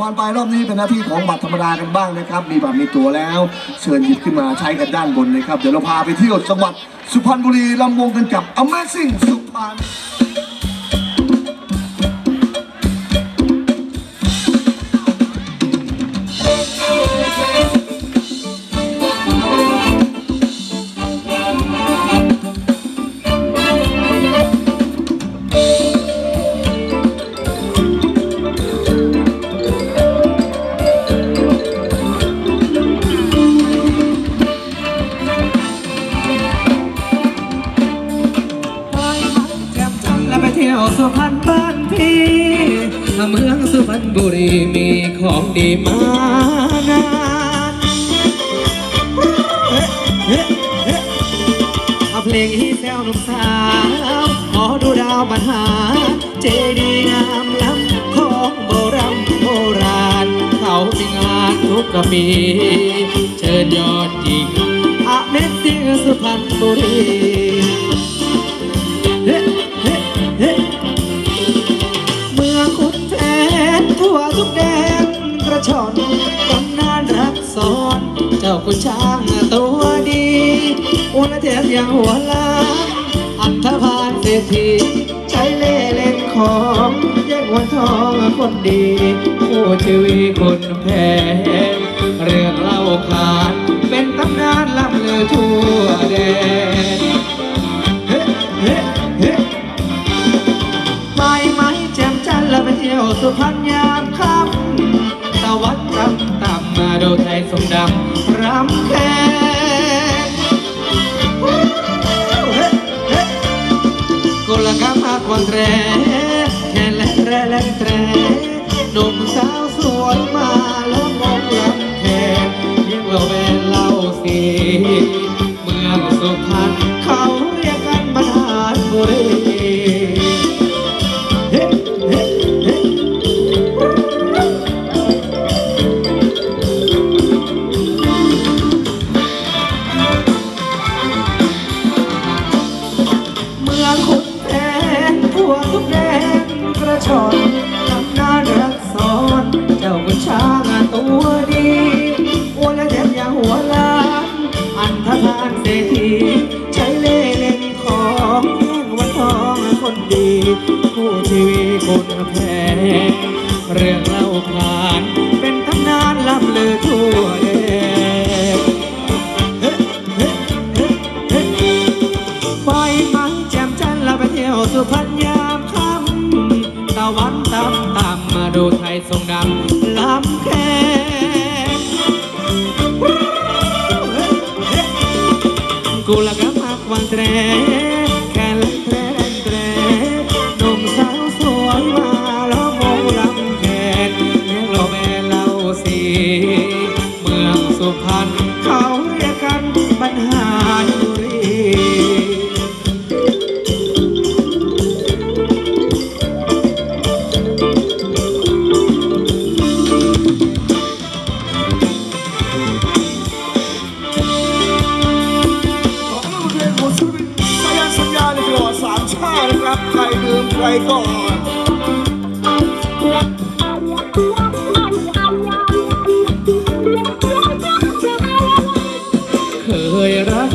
ผ่านไปรอบนี้เป็นหน้าที่ของบัตรธรรมดากันบ้างนะครับ มีบัตรมีตัวแล้ว เชิญหยิบขึ้นมาใช้กันด้านบนนะครับ เดี๋ยวเราพาไปเที่ยวจังหวัดสุพรรณบุรีลำวงกันกับ Amazing สุพรรณ สุพรรณบ้านพี่เมืองสุพรรณบุรีมีของดีมานานเอาเพลงฮีแซวหนุ่มสาวขอดูดาวบรรหา เจดีย์งามล้ำของโบราณโบราณ เขามีงานทุกกปีเชิญยอดหญิงอาเมซิ่งสุพรรณบุรี ชอนตำนานรักซ้อน เจ้าคุณช้างตัวดีอ้วนและแถมยังหัวลาอันธพาลเศรษฐีใช้เล่เล่นของแย่งวันทองคนดีผู้ชีวีคนแพ้เรื่องเล่าขานเป็นตำนานล่ำลือทั่วแดนเฮ้เฮ้เฮ้ไปไหมแจ่มจันทร์แล้วไปเที่ยวสุพรรณยา ดไทยสมดำรำแค่กุลกามากวันแรแค่แลแรแลแตรหนุ่มสาวสวยมาแล้วมองลำแค่เรียกว่าแม่เล่าสีเมืองสุพรรณเขาเรียกกันบรรหารบุรี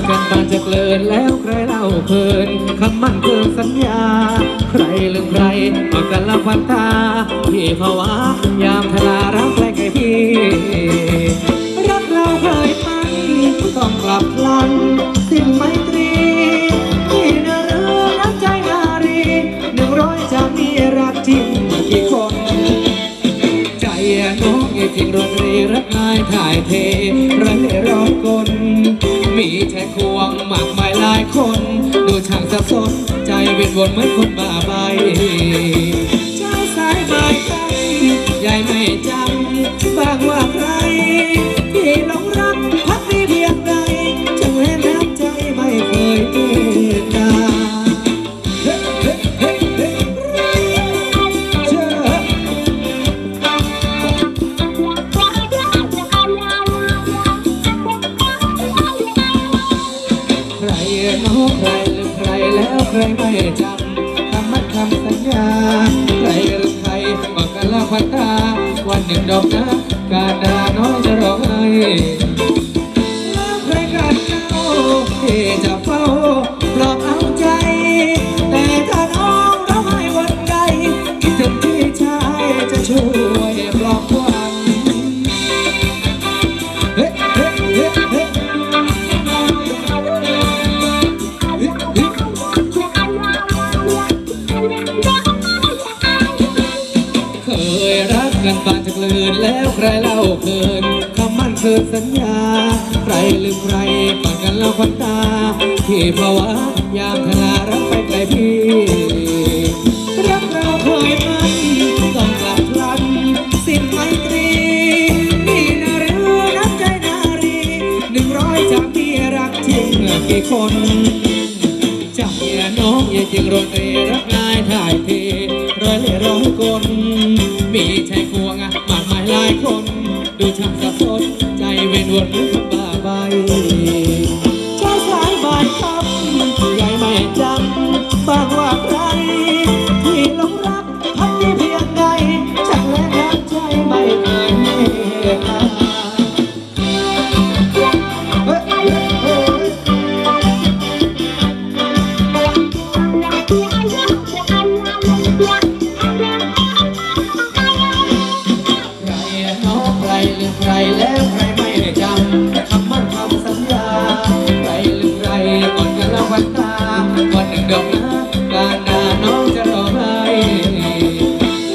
กันปานจะเกลินแล้วใครเล่าเคินคำมั่นเกินสัญญา ใครลืมใครมากันละพันตาพี่ภาวะยามทลารักแกล้งไอพี่รักเราเคยตั้งต้องกลับลันสิ้นไม เวียนวนเหมือนคนบ้าใบเจ้าสายไม้กันใหญ่ไม่จำบ้างว่าใครที่หลงรักพักดีเพียงใดจะเว้นน้ำใจไม่เคยเตตาเฮ้เฮ้เฮ้เฮ้เจ้าใครน้องใคร แล้วใครไม่จำคำมั่นคำสัญญาใครลือใครบอกกันละพันตาวันหนึ่งดอกนะการดาน้องจะร้องไห้แล้วใครกันเจ้าที่จะเฝ้าปลอบเอา นจะกลืนแล้วใครเล่าเกินคำมั่นเกินสัญญา ใครลืมใครปานกันแล้วควันตาที่ภาวะยามทนารักไปไกลพี่รักเราเคยมันต้องกลับลันสิ้นไมตรีนี่นารือน้ำใจนารีหนึ่งร้อยจากที่รักจริงกี่คนจากเมียน้องอย่าจึงรนเรรักง่ายถ่ายเทร้อยเล่ร้อยคนมีชายคว คน ดูช่างสับสนใจเวียนวนหรือคนบ้าใบเช้าสายบ่ายค่ำใหญ่ไม่จำบางว่าใครที่หลงรักพันนี้เพียงใดช่างแรงน้ำใจไม่เคย น้องจะรอให้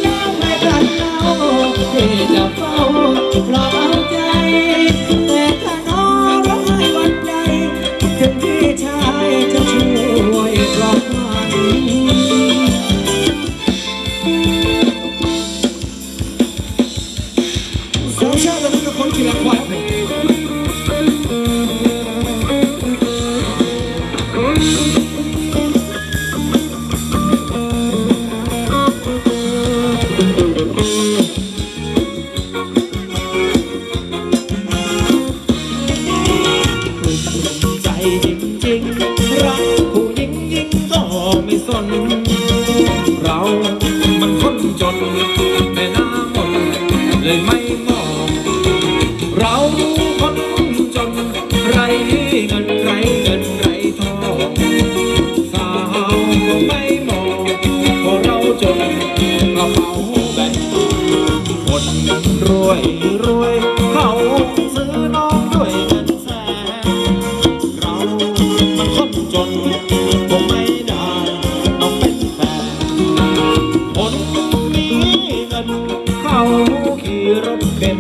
แล้วใครกันเล่าที่จะเฝ้าปลอบเอาใจ แต่ถ้าน้องร้องไห้วันใดถึงพี่ชายจะช่วยปลอบมันสาวชาติแล้วก็คนขี่ละควาย ไม่มองเพราะเราจนกระเป๋าแบนคนรวยรวยเขาซื้อน้องด้วยเงินแสนเรามันคนจนคงไม่ได้ต้องเป็นแฟนคนมีเงินเขาขี่รถเป็น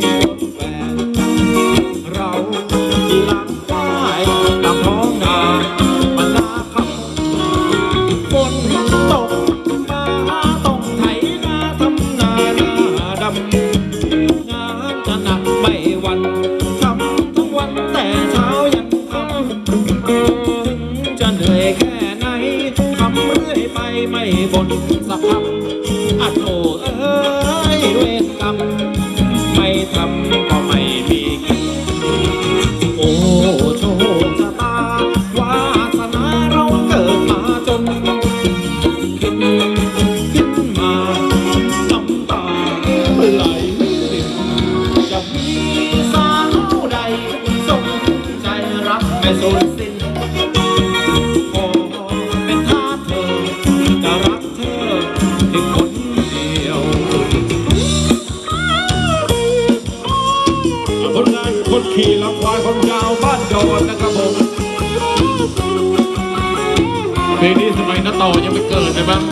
นี้ยน้าต่อยังไม่เกิดเลยมั้ง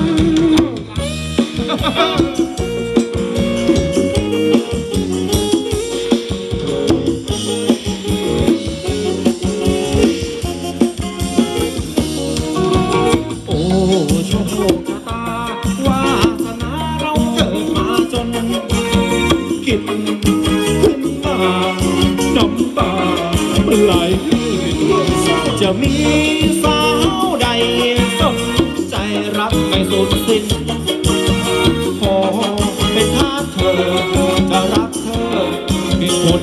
โอ้โชคชะตาวาสนาเราเกิดมาจนคิดขึ้นมาน้ำตาไหลจะมีสาวใดส ไม่สุดสิ้นขอเป็นทาสเธอจะรักเธอเป็นคน